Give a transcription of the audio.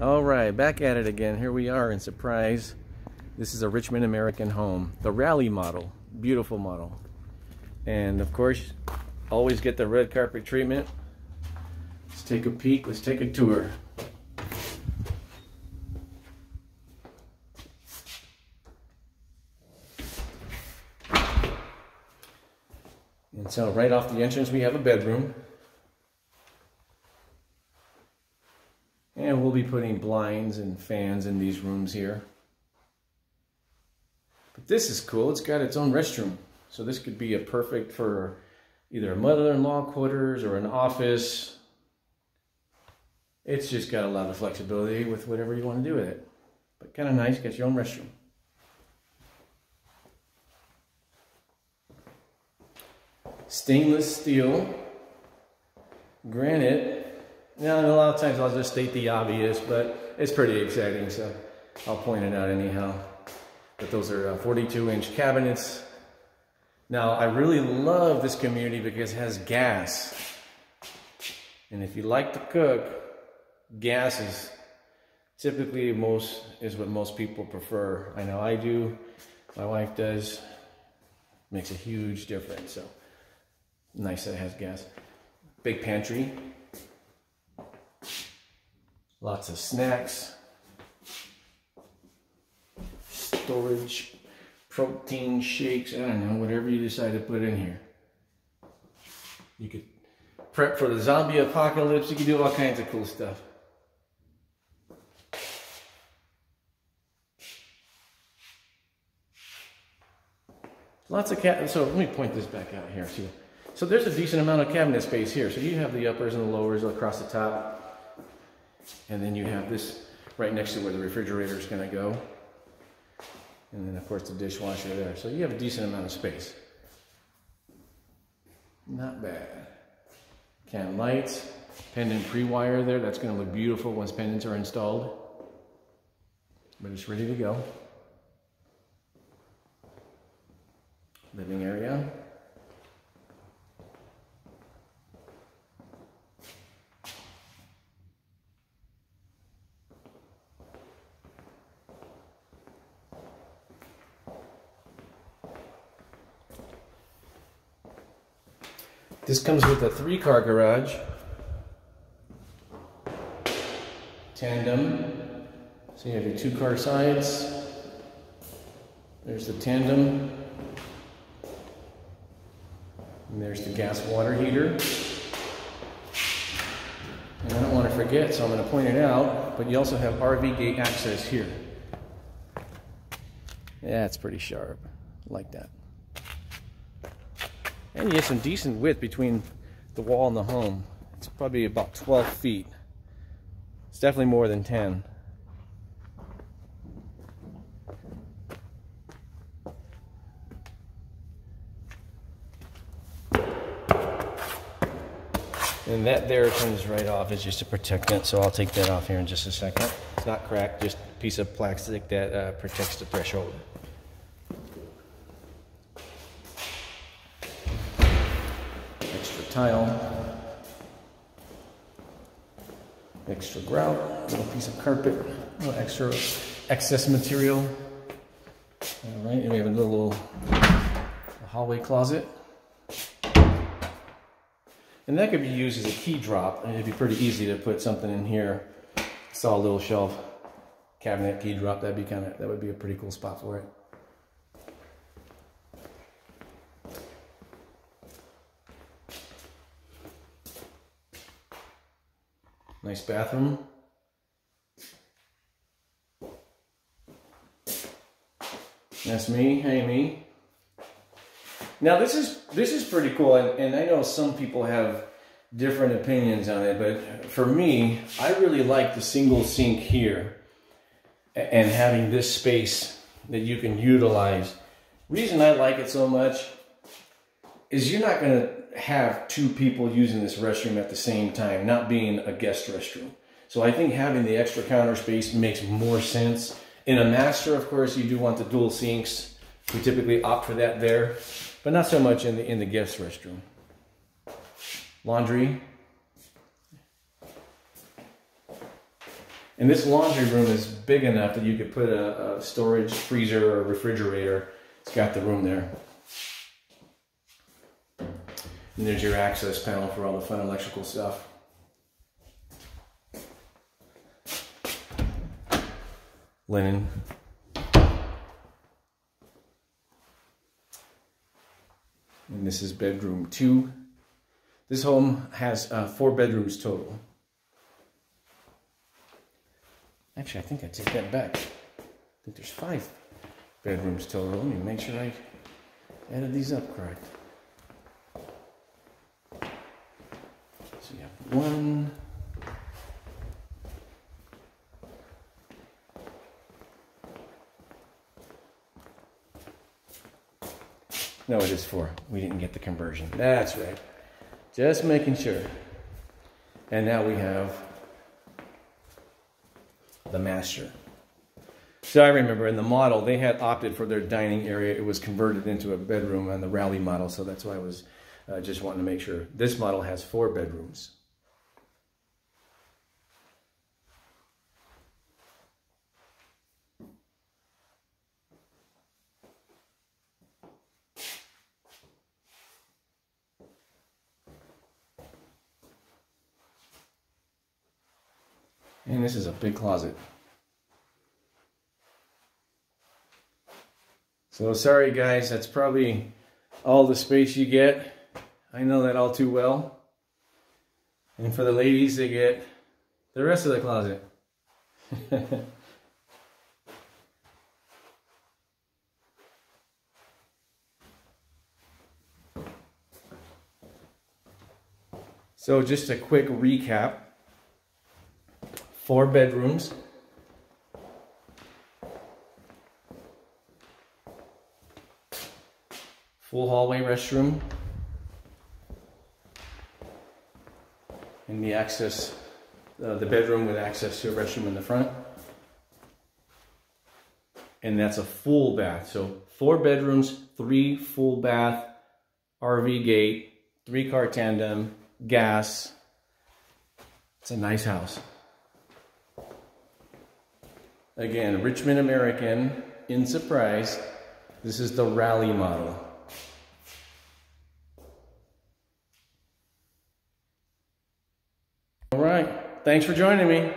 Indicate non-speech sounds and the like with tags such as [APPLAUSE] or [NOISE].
All right, back at it again. Here we are in Surprise. This is a Richmond American home, the Raleigh model. Beautiful model. And of course, always get the red carpet treatment. Let's take a peek, let's take a tour. And so right off the entrance, we have a bedroom. And we'll be putting blinds and fans in these rooms here. But this is cool. It's got its own restroom. So this could be a perfect for either a mother-in-law quarters or an office. It's just got a lot of flexibility with whatever you want to do with it. But kind of nice, got your own restroom. Stainless steel, granite, now, a lot of times I'll just state the obvious, but it's pretty exciting, so I'll point it out anyhow. But those are 42-inch uh, cabinets. Now, I really love this community because it has gas. And if you like to cook, gas is typically most is what most people prefer. I know I do, my wife does. Makes a huge difference, so nice that it has gas. Big pantry, Lots of snacks, storage, protein shakes, I don't know, whatever you decide to put in here. You could prep for the zombie apocalypse. You could do all kinds of cool stuff. Lots of cat. So let me point this back out here. So there's a decent amount of cabinet space here. So you have the uppers and the lowers across the top. And then you have this right next to where the refrigerator is going to go. And then, of course, the dishwasher there. So you have a decent amount of space. Not bad. Can lights, pendant pre-wire there. That's going to look beautiful once pendants are installed. But it's ready to go. Living area. This comes with a three car garage. Tandem. So you have your two car sides. There's the tandem. And there's the gas water heater. And I don't want to forget, so I'm going to point it out, but you also have RV gate access here. Yeah, it's pretty sharp. like that. And you get some decent width between the wall and the home. It's probably about 12 feet. It's definitely more than 10. And that there comes right off. It's just a protectant, so I'll take that off here in just a second. It's not cracked, just a piece of plastic that uh, protects the threshold. Tile, extra grout, a little piece of carpet, a little extra excess material. All right, and we have a little hallway closet. And that could be used as a key drop. And it'd be pretty easy to put something in here. Saw a little shelf cabinet key drop. That'd be kind of, that would be a pretty cool spot for it. Nice bathroom. That's me. Hey, me. Now this is this is pretty cool, and, and I know some people have different opinions on it, but for me, I really like the single sink here and having this space that you can utilize. Reason I like it so much is you're not going to have two people using this restroom at the same time, not being a guest restroom. So I think having the extra counter space makes more sense. In a master, of course, you do want the dual sinks. We typically opt for that there, but not so much in the in the guest restroom. Laundry. And this laundry room is big enough that you could put a, a storage freezer or refrigerator. It's got the room there. And there's your access panel for all the fun electrical stuff. Linen. And this is bedroom two. This home has uh, four bedrooms total. Actually, I think I take that back. I think there's five bedrooms total. Let me make sure I added these up correct. So you have one. No, it is four. We didn't get the conversion. That's right. Just making sure. And now we have the master. So I remember in the model, they had opted for their dining area. It was converted into a bedroom on the Raleigh model, so that's why I was uh, just wanting to make sure. This model has four bedrooms. And this is a big closet. So sorry guys, that's probably all the space you get. I know that all too well. And for the ladies, they get the rest of the closet. [LAUGHS] so just a quick recap four bedrooms. Full hallway restroom. And the access, uh, the bedroom with access to a restroom in the front. And that's a full bath. So four bedrooms, three full bath, RV gate, three car tandem, gas. It's a nice house. Again, Richmond American in Surprise. This is the Raleigh model. All right. Thanks for joining me.